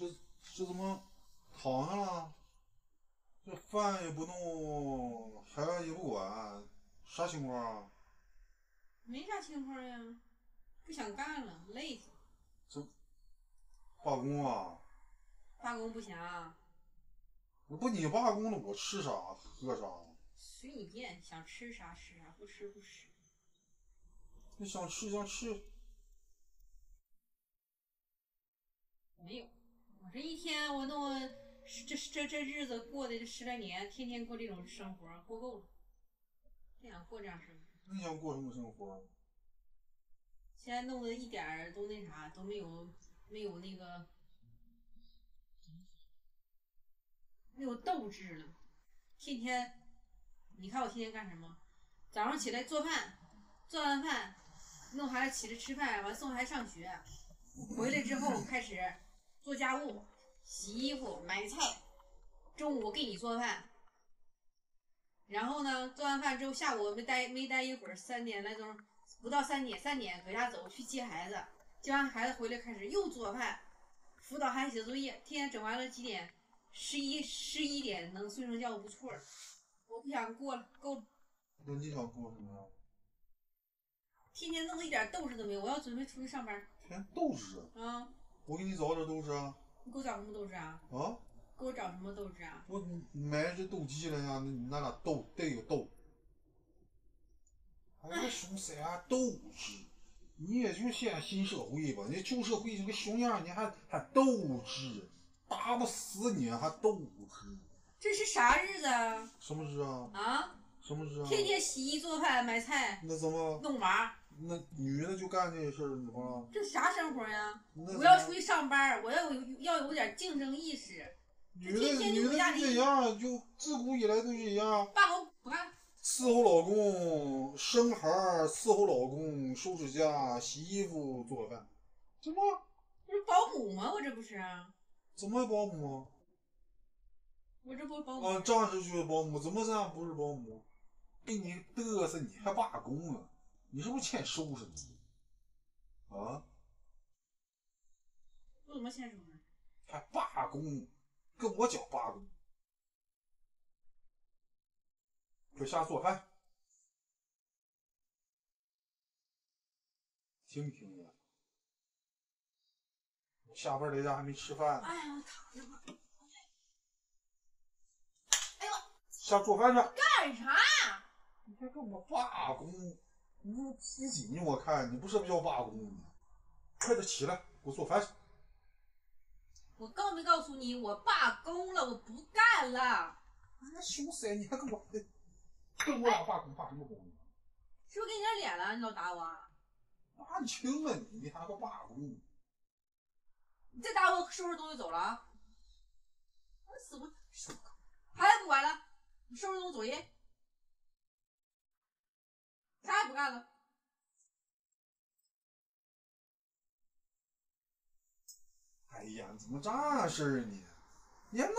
这这怎么躺下了？这饭也不弄，孩子也不管，啥情况啊？没啥情况呀，不想干了，累死。这罢工啊？罢工不行啊，我不你罢工了，我吃啥喝啥？随你便，想吃啥吃啥，不吃不吃。你想吃想吃，没有，我这一天我弄这这这日子过的这十来年，天天过这种生活，过够了，不想过这样生活。你想过什么生活？现在弄得一点儿都那啥都没有，没有那个没有斗志了。天天，你看我天天干什么？早上起来做饭，做完饭弄孩子起来吃饭，完送孩子上学，回来之后开始做家务、洗衣服、买菜，中午给你做饭。然后呢，做完饭之后，下午没待没待一会儿，三点来钟，不到三点，三点搁家走去接孩子，接完孩子回来开始又做饭，辅导孩子写作业，天天整完了几点？十一十一点能睡上觉不错了。我不想过了，够了，那你想过什么呀？天天弄得一点斗志都没有。我要准备出去上班天斗志，啊！我给你找点斗志啊！你给我找什么豆汁啊？啊，给我找什么豆汁啊？我买这斗鸡了呀，那你那俩斗得有斗，还有熊啥斗志？你也就现在新社会吧，你旧社会这个熊样，你还还斗志，打不死你还斗志，这是啥日子啊？什么日啊？啊！什么日啊？天天洗衣做饭买菜那怎么弄娃，那女的就干这些事儿，怎么了？这啥生活呀？我要出去上班，我要有要有点竞争意识。女的天天就女的就这样，就自古以来都一样。伺候老公、生孩儿、伺候老公、收拾家、洗衣服、做饭，怎么不是保姆吗？我这不是啊，怎么保姆我这不是保姆。啊？啊，这样就是保姆，怎么这样不是保姆？给你嘚瑟，你还罢工啊？你是不是欠收拾你？啊，我怎么欠收拾？还罢工，跟我讲罢工，快下做饭，听没听见？我下班在家还没吃饭呢。哎呀，我躺着吧。哎呦，下做饭去。干啥？你还跟我罢工？你不自己呢？我看你不是不要罢工吗？快点起来，给我做饭去。我告没告诉你，我罢工了，我不干了。啊，熊崽，你还跟我跟我俩罢工，罢什么工呢？是不是给你点脸了？你老打我？那你轻了你，你还给我罢工？你再打我，收拾东西走了啊！我死不，孩子不管了，你收拾东西走人，啥也不干了。哎呀，怎么这事儿呢？你还闹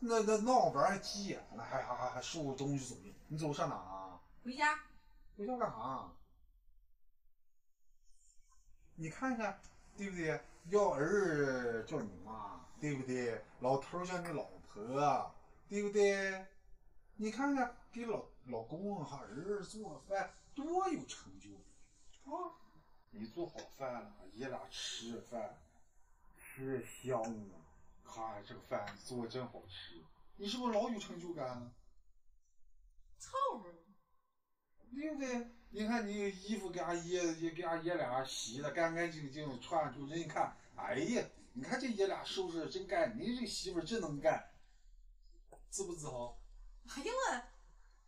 那那闹玩还急眼了，还还还还收拾东西走人。你走上哪啊？回家，回家干啥？你看看，对不对？要儿叫你妈，对不对？老头儿叫你老婆，对不对？你看看，给老老公和儿做饭多有成就啊！你做好饭了，爷俩吃饭，吃香啊！看这个饭做的真好吃，你是不是老有成就感了？凑合。对不对？你看你衣服给俺爷也给俺爷俩洗的干干净净，穿出人一看，哎呀，你看这爷俩收拾的真干净，你这媳妇真能干，自不自豪？哎呦我，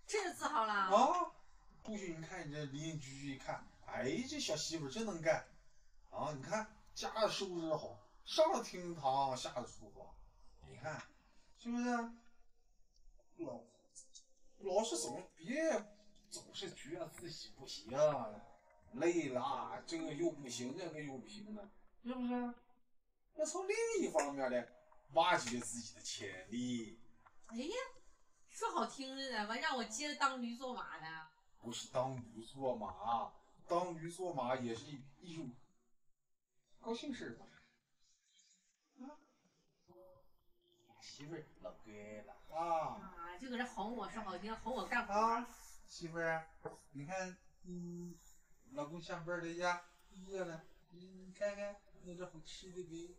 这就自豪了。啊！过去你看你这邻居一看，哎，这小媳妇真能干，啊！你看家收拾的好，上了厅堂，下了厨房，你看是不是？老老是总别总是觉得自己不行，累了，这个又不行，那个又不行的，是不是？要从另一方面来挖掘自己的潜力，哎呀，说好听着呢，完让我接着当驴做马呢。不是当驴做马，当驴做马也是一一种高兴事吧？媳妇儿老乖了啊啊，就搁这哄我说好听，哄我干活。啊！媳妇儿，你看，嗯，老公下班在家饿了，你你看看弄点好吃的呗。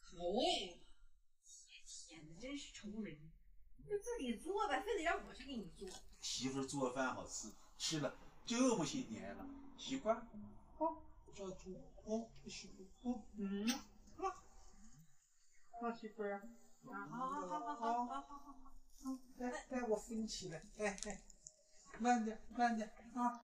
好哎！天哪，真是愁人！就自己做呗，非得让我去给你做。媳妇儿做饭好吃，吃了这么些年了，习惯了。啊，这猪，哦，媳妇，哦，嗯，啊，啊，媳妇儿，啊，好好好好好好好好。来来，我扶你起来，哎哎，慢点慢点啊。